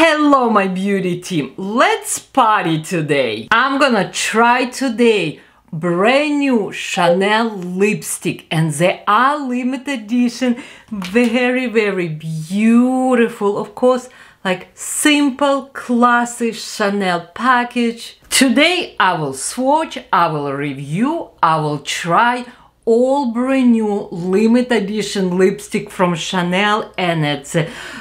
Hello my beauty team, let's party today. I'm gonna try today brand new Chanel lipstick and they are limited edition, very very beautiful, of course like simple classy Chanel package. Today I will swatch, I will review, I will try all brand new limited edition lipstick from Chanel and it's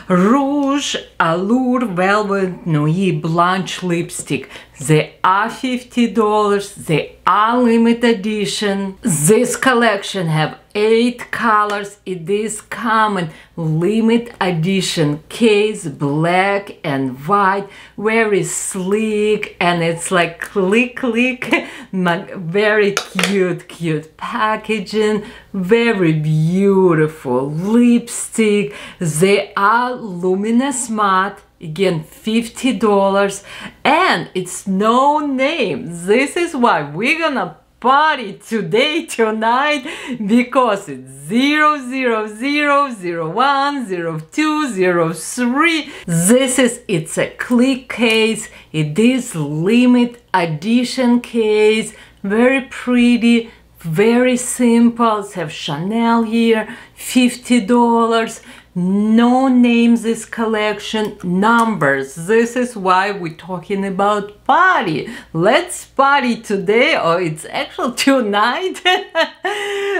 Rouge Allure Velvet Nuit Blanche lipstick. They are $50, they are limited edition. This collection have 8 colors. It is common limit edition case, black and white, very sleek and it's like click click, very cute cute packaging, very beautiful lipstick. They are luminous matte again $50 and it's no name. This is why we're gonna party today tonight because it's 0 0 0 0 1 0 2 0 3 this is it's a click case. It is limit edition case. Very pretty very simple. It's have chanel here 50 dollars no names this collection numbers. This is why we're talking about party. Let's party today or it's actually tonight.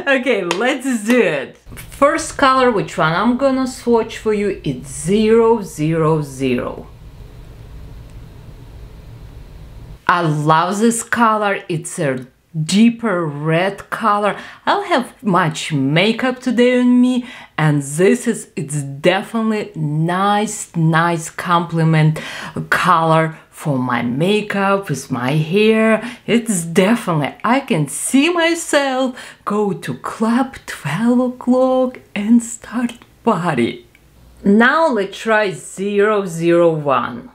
Okay let's do it. First color which one i'm gonna swatch for you it's zero zero zero. I love this color. It's a deeper red color. I don't have much makeup today on me and this is it's definitely nice nice complement color for my makeup with my hair. It's definitely I can see myself go to club 12 o'clock and start party. Now let's try 001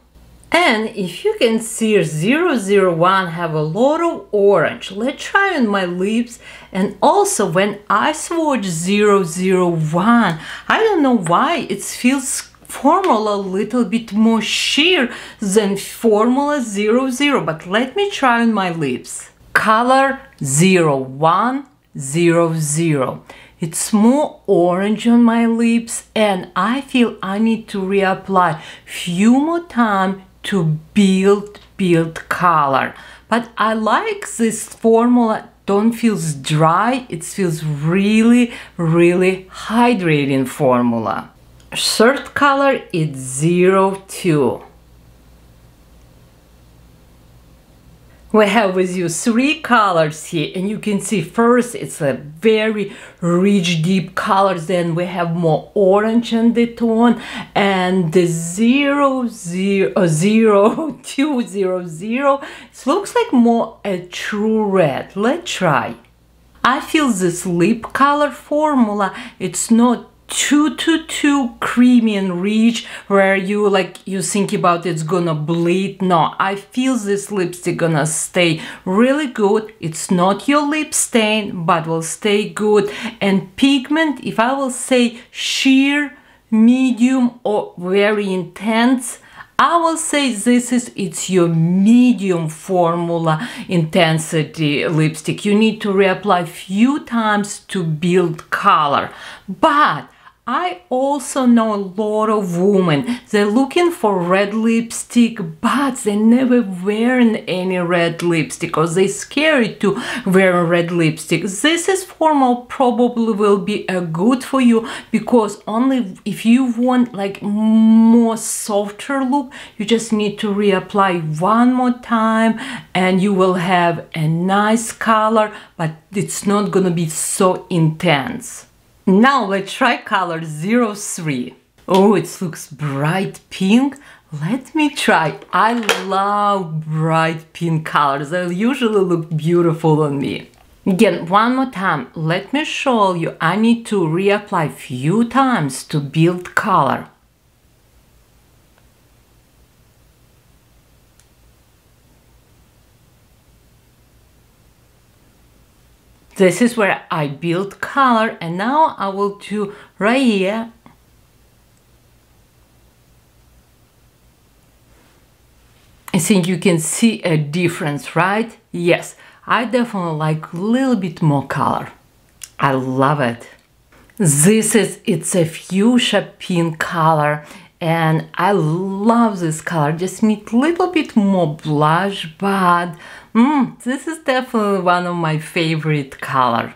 and if you can see 001 have a lot of orange, let's try on my lips. And also when I swatch 001, I don't know why it feels formula a little bit more sheer than formula 00, but let me try on my lips. Color 0100. It's more orange on my lips and I feel I need to reapply few more time to build build color. But I like this formula don't feels dry it feels really really hydrating formula. Third color is 02 we have with you three colors here and you can see first it's a very rich deep colors. Then we have more orange in the tone and the zero zero uh, zero two zero zero. It looks like more a true red. Let's try. I feel this lip color formula. It's not too too too creamy and rich where you like you think about it's gonna bleed no i feel this lipstick gonna stay really good it's not your lip stain but will stay good and pigment if i will say sheer medium or very intense I will say this is it's your medium formula intensity lipstick. You need to reapply few times to build color. But I also know a lot of women, they're looking for red lipstick, but they never wearing any red lipstick because they scared to wear red lipstick. This is formal probably will be a good for you because only if you want like more softer look, you just need to reapply one more time and you will have a nice color, but it's not gonna be so intense. Now let's try color 03. Oh, it looks bright pink. Let me try. I love bright pink colors. They usually look beautiful on me. Again, one more time, let me show you. I need to reapply few times to build color. This is where I build color and now I will do right here I think you can see a difference, right? Yes, I definitely like a little bit more color. I love it. This is, it's a fuchsia pink color and I love this color. Just need a little bit more blush, but mm, this is definitely one of my favorite color.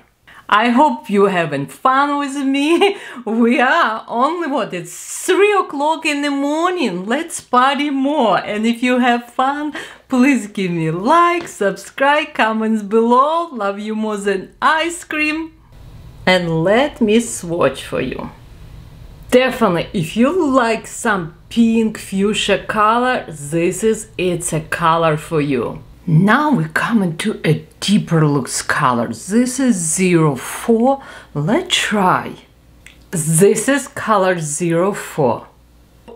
I hope you having fun with me. We are only what it's three o'clock in the morning. Let's party more. And if you have fun, please give me like, subscribe, comments below. Love you more than ice cream. And let me swatch for you. Definitely, if you like some pink fuchsia color, this is it's a color for you. Now we come into a deeper looks color. This is 04. Let's try. This is color 04.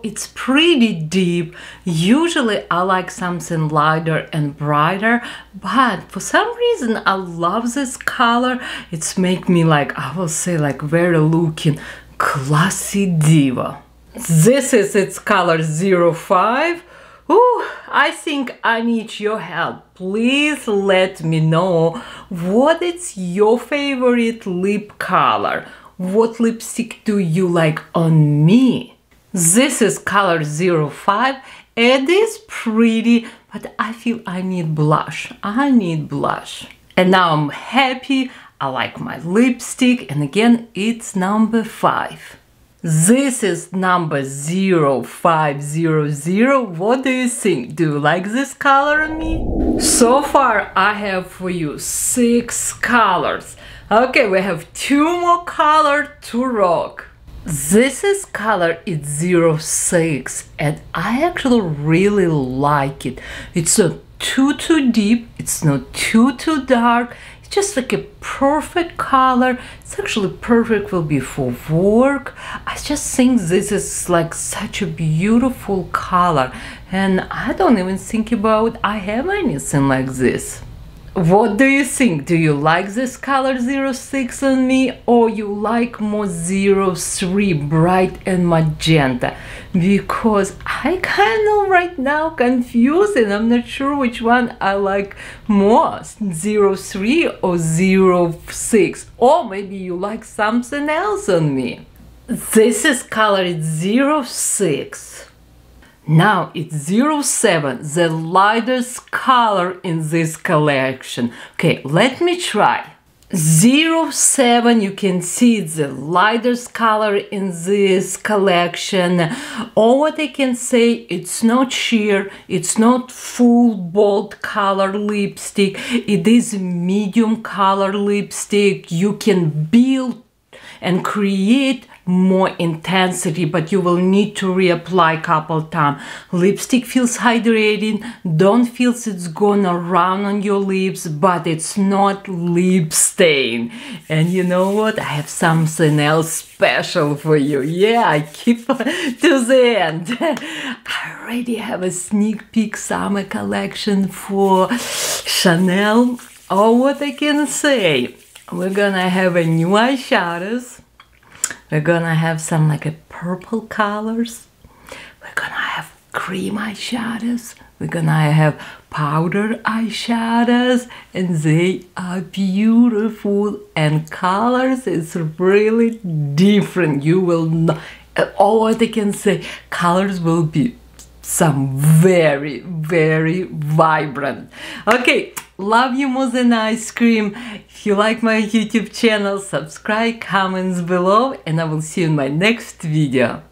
It's pretty deep. Usually I like something lighter and brighter, but for some reason I love this color. It's make me like, I will say like very looking classy diva. This is its color 05 Ooh, I think I need your help. Please let me know what is your favorite lip color. What lipstick do you like on me? This is color 05. It is pretty, but I feel I need blush. I need blush. And now I'm happy. I like my lipstick. And again, it's number 5. This is number 0500. What do you think? Do you like this color on me? So far I have for you six colors. Okay, we have two more color to rock. This is color it's 06 and I actually really like it. It's not too too deep, it's not too too dark, just like a perfect color. It's actually perfect will be for work. I just think this is like such a beautiful color and I don't even think about I have anything like this. What do you think? Do you like this color 06 on me or you like more 03 bright and magenta? Because I kind of right now confused and I'm not sure which one I like more 03 or 06 or maybe you like something else on me. This is color 06 now it's 07, the lightest color in this collection. Okay, let me try. 07 you can see the lightest color in this collection All what I can say it's not sheer it's not full bold color lipstick it is medium color lipstick you can build and create more intensity but you will need to reapply couple time lipstick feels hydrating. Don't feel it's gonna run on your lips but it's not lip stain. And you know what? I have something else special for you. Yeah i keep to the end. I already have a sneak peek summer collection for chanel. Oh what i can say? We're gonna have a new eyeshadows we're gonna have some like a purple colors. We're gonna have cream eyeshadows. We're gonna have powder eyeshadows and they are beautiful and colors is really different. You will not, all what I can say, colors will be some very, very vibrant. Okay, love you more than ice cream. If you like my YouTube channel, subscribe, comments below, and I will see you in my next video.